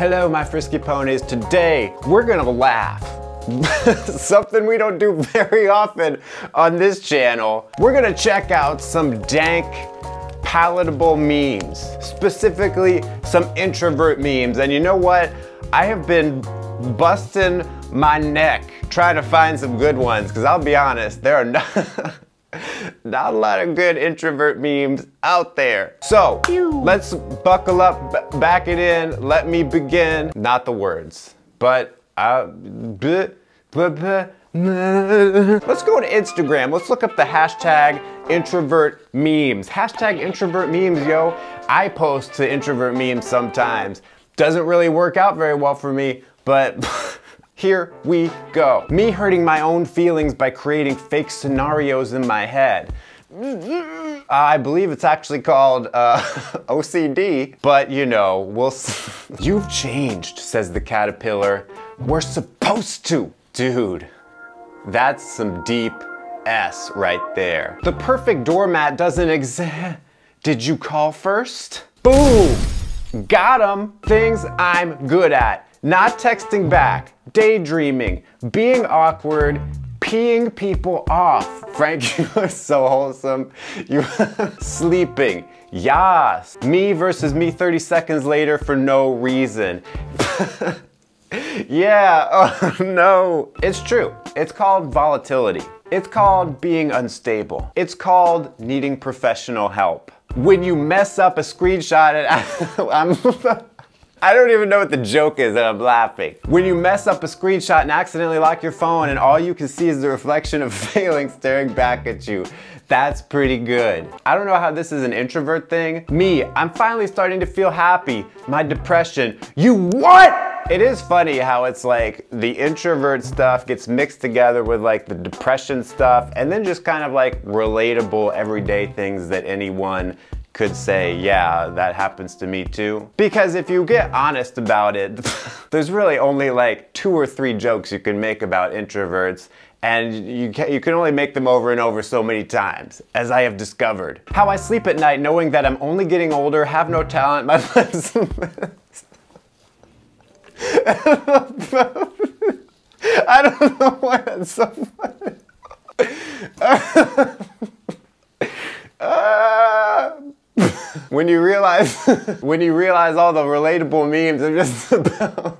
Hello, my frisky ponies. Today, we're gonna laugh. Something we don't do very often on this channel. We're gonna check out some dank, palatable memes. Specifically, some introvert memes. And you know what? I have been busting my neck trying to find some good ones, because I'll be honest, there are not... Not a lot of good introvert memes out there. So, let's buckle up, back it in, let me begin. Not the words, but uh, bleh, bleh, bleh, Let's go to Instagram. Let's look up the hashtag introvert memes. Hashtag introvert memes, yo. I post to introvert memes sometimes. Doesn't really work out very well for me, but Here we go. Me hurting my own feelings by creating fake scenarios in my head. I believe it's actually called uh, OCD, but you know, we'll You've changed, says the caterpillar. We're supposed to. Dude, that's some deep S right there. The perfect doormat doesn't exist. Did you call first? Boom! Got him. Things I'm good at. Not texting back, daydreaming, being awkward, peeing people off. Frank, you are so wholesome. You sleeping. Yas. Me versus me 30 seconds later for no reason. yeah, oh no. It's true. It's called volatility. It's called being unstable. It's called needing professional help. When you mess up a screenshot and I'm I don't even know what the joke is and I'm laughing. When you mess up a screenshot and accidentally lock your phone and all you can see is the reflection of failing staring back at you, that's pretty good. I don't know how this is an introvert thing. Me, I'm finally starting to feel happy. My depression, you what? It is funny how it's like the introvert stuff gets mixed together with like the depression stuff and then just kind of like relatable everyday things that anyone could say, yeah, that happens to me too. Because if you get honest about it, there's really only like two or three jokes you can make about introverts and you can, you can only make them over and over so many times, as I have discovered. How I sleep at night knowing that I'm only getting older, have no talent, my lips... I don't know why that's so funny. uh, when when you realize all the relatable memes are just about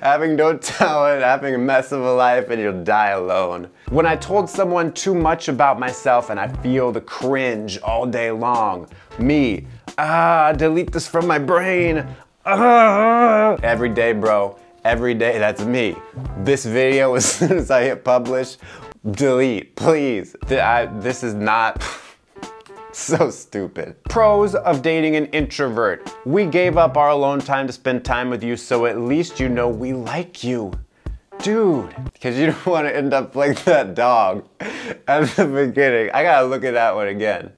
having no talent, having a mess of a life, and you'll die alone. When I told someone too much about myself and I feel the cringe all day long. Me, ah, delete this from my brain. Ah. Every day, bro. Every day, that's me. This video, as soon as I hit publish, delete, please. I, this is not... So stupid. Pros of dating an introvert. We gave up our alone time to spend time with you so at least you know we like you. Dude, because you don't want to end up like that dog at the beginning. I gotta look at that one again.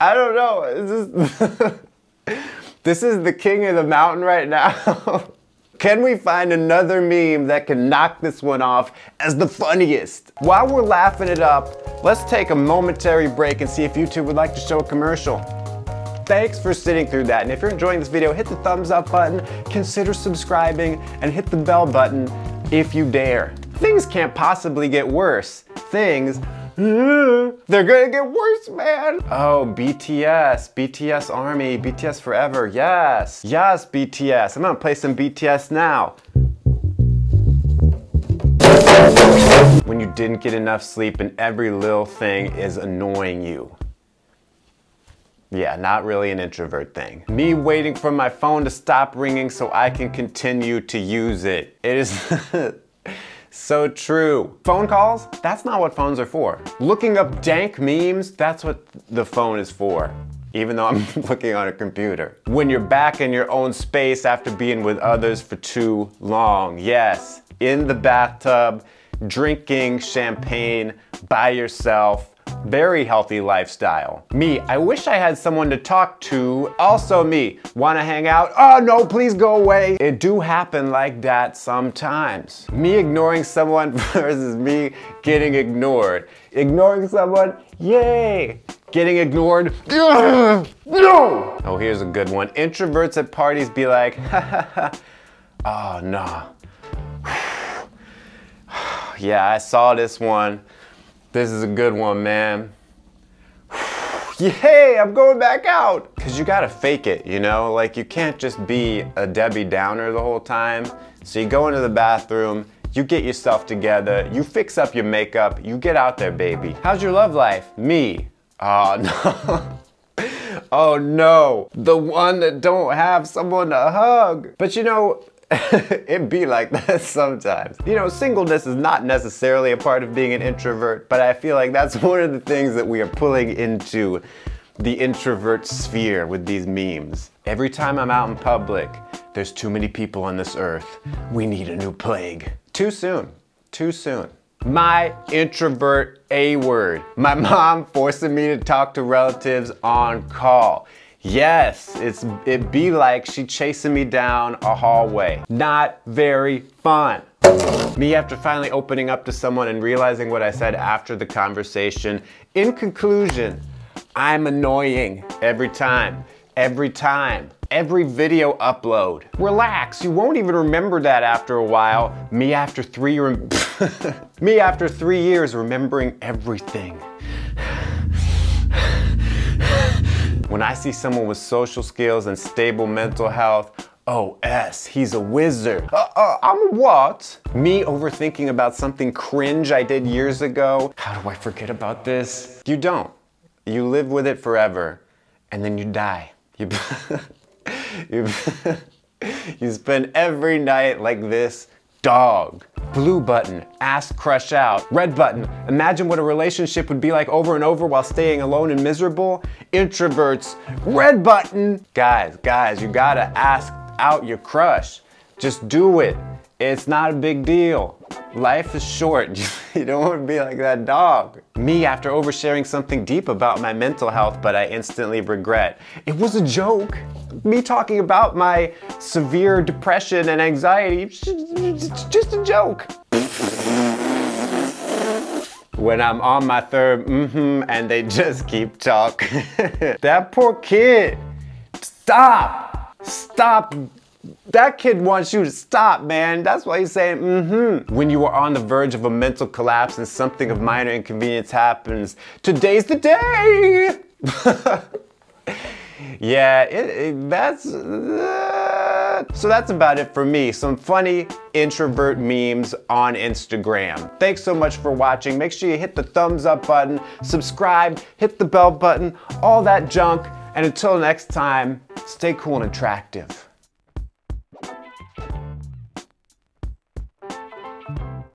I don't know. This, this is the king of the mountain right now. Can we find another meme that can knock this one off as the funniest? While we're laughing it up, let's take a momentary break and see if YouTube would like to show a commercial. Thanks for sitting through that, and if you're enjoying this video, hit the thumbs up button, consider subscribing, and hit the bell button if you dare. Things can't possibly get worse. Things they're gonna get worse, man. Oh, BTS, BTS Army, BTS Forever, yes. Yes, BTS. I'm gonna play some BTS now. When you didn't get enough sleep and every little thing is annoying you. Yeah, not really an introvert thing. Me waiting for my phone to stop ringing so I can continue to use it. It is So true. Phone calls? That's not what phones are for. Looking up dank memes? That's what the phone is for even though I'm looking on a computer. When you're back in your own space after being with others for too long. Yes, in the bathtub, drinking champagne by yourself, very healthy lifestyle. Me, I wish I had someone to talk to. Also me, wanna hang out? Oh no, please go away. It do happen like that sometimes. Me ignoring someone versus me getting ignored. Ignoring someone, yay. Getting ignored? No! Oh, here's a good one. Introverts at parties be like, oh, no. yeah, I saw this one. This is a good one, man. Yay, I'm going back out. Cause you gotta fake it, you know? Like you can't just be a Debbie Downer the whole time. So you go into the bathroom, you get yourself together, you fix up your makeup, you get out there, baby. How's your love life? Me. Oh no. oh no. The one that don't have someone to hug. But you know, it be like that sometimes. You know, singleness is not necessarily a part of being an introvert, but I feel like that's one of the things that we are pulling into the introvert sphere with these memes. Every time I'm out in public, there's too many people on this earth. We need a new plague. Too soon, too soon. My introvert A word. My mom forcing me to talk to relatives on call. Yes, it's it be like she chasing me down a hallway. Not very fun. Me after finally opening up to someone and realizing what I said after the conversation. In conclusion, I'm annoying every time, every time, every video upload. Relax, you won't even remember that after a while. Me after three, me after three years remembering everything. When I see someone with social skills and stable mental health, oh S, he's a wizard. Uh, uh, I'm what? Me overthinking about something cringe I did years ago. How do I forget about this? You don't. You live with it forever, and then you die. You, you, you spend every night like this dog. Blue button, ask crush out. Red button, imagine what a relationship would be like over and over while staying alone and miserable. Introverts, red button. Guys, guys, you gotta ask out your crush. Just do it. It's not a big deal. Life is short. you don't want to be like that dog. Me after oversharing something deep about my mental health, but I instantly regret. It was a joke. Me talking about my severe depression and anxiety, it's just a joke. when I'm on my third mm-hmm and they just keep talking. that poor kid. Stop. Stop that kid wants you to stop, man. That's why he's saying, mm-hmm. When you are on the verge of a mental collapse and something of minor inconvenience happens, today's the day! yeah, it, it, that's... Uh, so that's about it for me. Some funny introvert memes on Instagram. Thanks so much for watching. Make sure you hit the thumbs up button, subscribe, hit the bell button, all that junk. And until next time, stay cool and attractive.